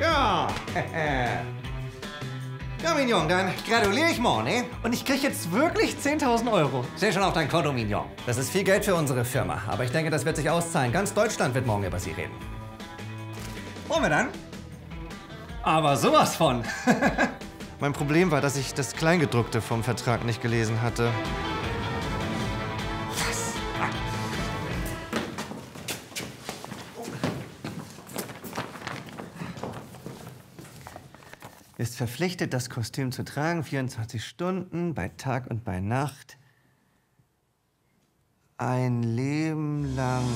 Ja. ja, Mignon, dann gratuliere ich morgen, ne? Und ich krieg jetzt wirklich 10.000 Euro. Seh schon auf dein Konto, Mignon. Das ist viel Geld für unsere Firma, aber ich denke, das wird sich auszahlen. Ganz Deutschland wird morgen über Sie reden. Wollen wir dann? Aber sowas von. Mein Problem war, dass ich das Kleingedruckte vom Vertrag nicht gelesen hatte. Ist verpflichtet, das Kostüm zu tragen, 24 Stunden, bei Tag und bei Nacht. Ein Leben lang.